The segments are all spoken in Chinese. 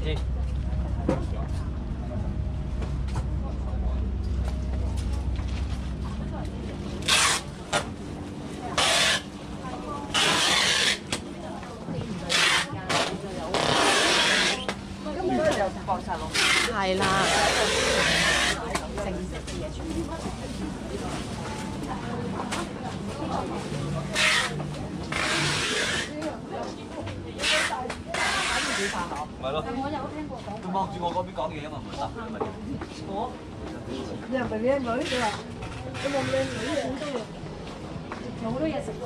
有关机。咪咯。佢望住我嗰邊講嘢啊嘛，唔係答佢咪。我。你係咪靚女？你話你望靚女好多嘢，有好多嘢食喎。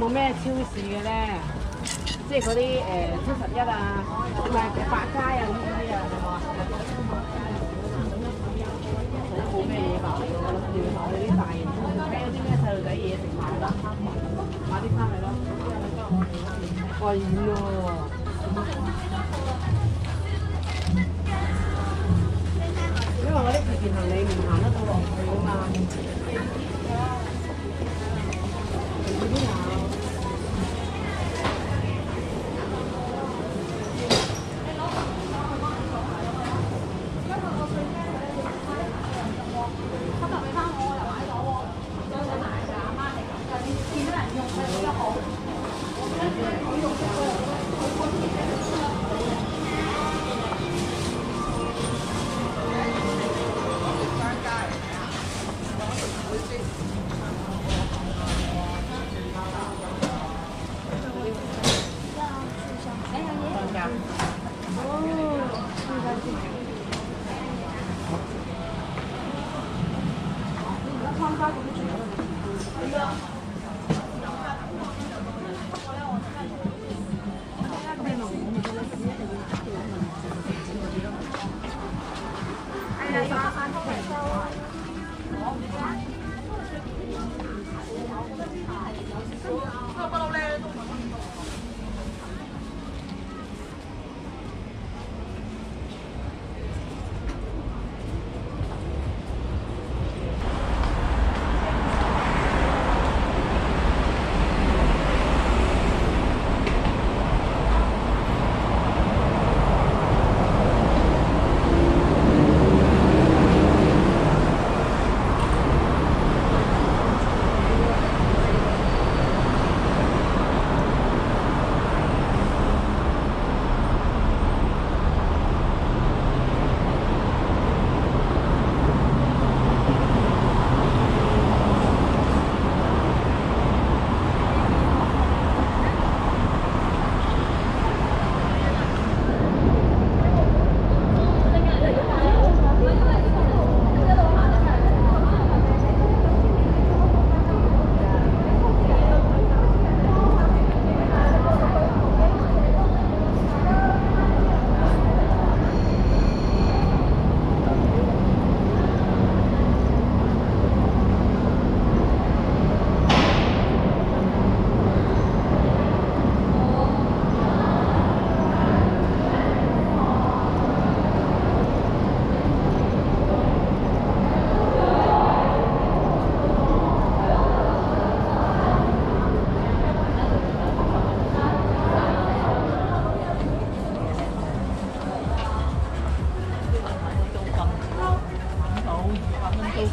冇咩超市嘅咧？即係嗰啲誒七十一啊，同埋百佳啊咁嗰啲啊，有冇啊？好冇咩嘢買喎，我諗住買嗰啲大型超市，睇有啲咩細路仔嘢食買啦，買啲翻嚟咯。哇遠喎！因為我拎住件行李唔行得到落去啊嘛。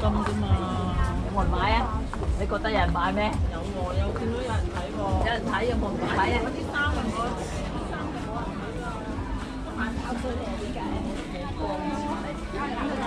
啫嘛。有冇人買啊？你覺得有人買咩？有喎，有見到有人睇喎。有人睇有冇人買啊？嗰啲衫啊，我唔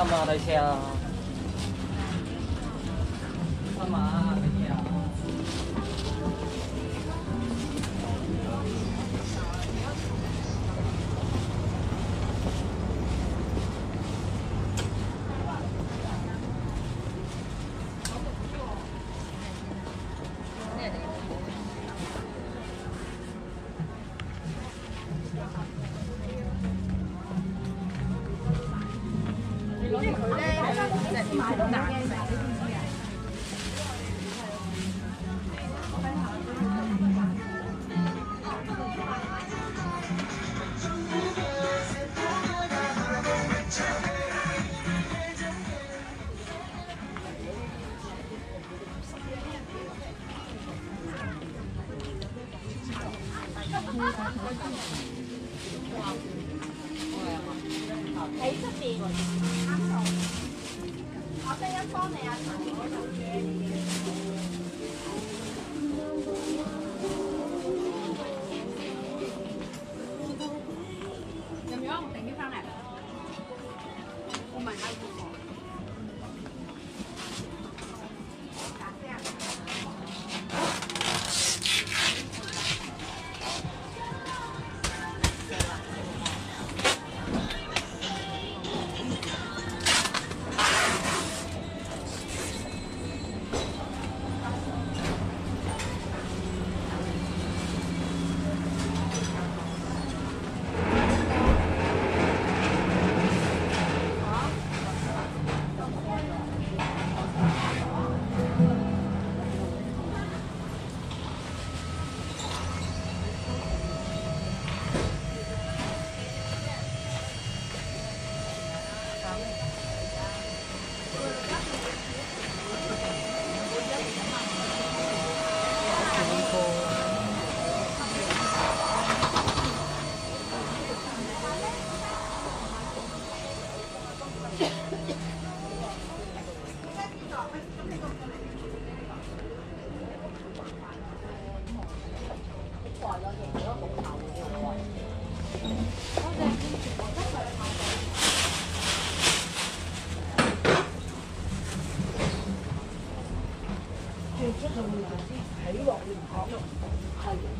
你看嘛，那些啊。看嘛，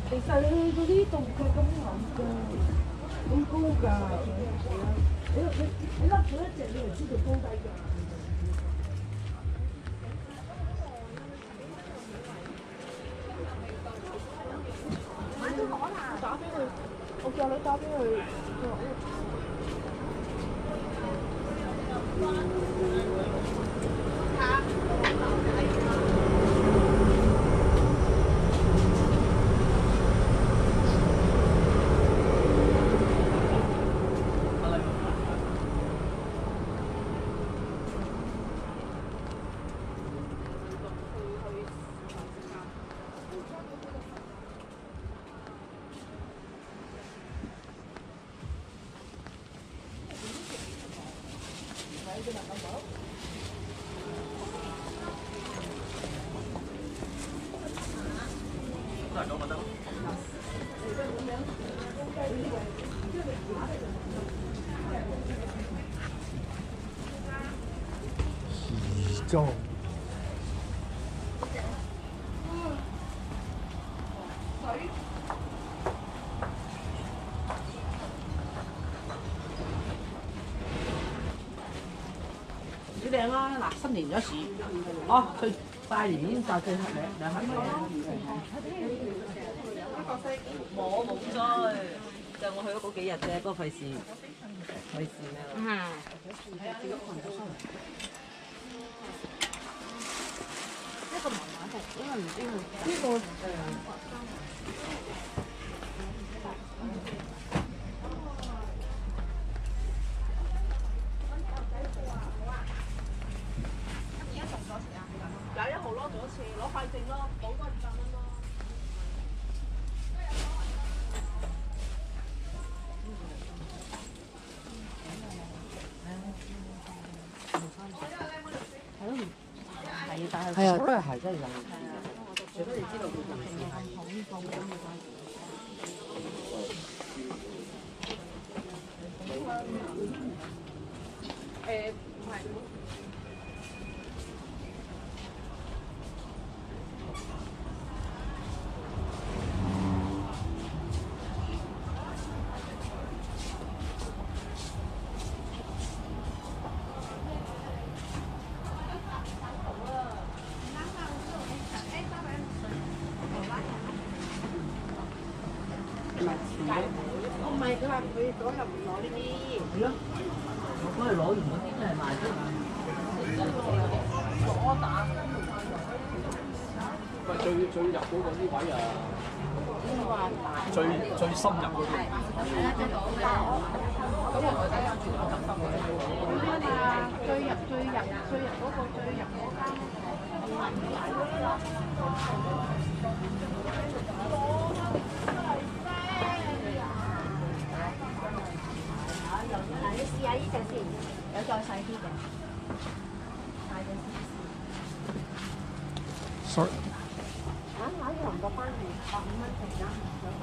其實你去嗰啲洞腳咁厚㗎，咁高㗎，你你你笠咗一隻，你就知道高低㗎。打俾佢，我叫你打俾佢。佢話就幾靚啊！嗱，新年咗時，哦，佢拜年已經拜最後兩兩盒我冇追，就我去咗嗰幾日啫，不過費事费事咩啦。呢個誒。廿一號攞咗一次，攞快證咯，補多二百蚊咯。係啊，都係係真係有。除非你知道佢平時係。誒唔係。唔係，佢話佢嗰日唔攞呢啲。係咯，我嗰日攞完嗰啲都係賣咗。喂，最最入嗰個啲位啊，最最深入嗰啲。最入最入最入嗰個最入嗰間。嗱，你試下呢只先，有再細啲嘅，大隻少少。Sorry. 啊，買呢個翻二百五蚊平啦，有多。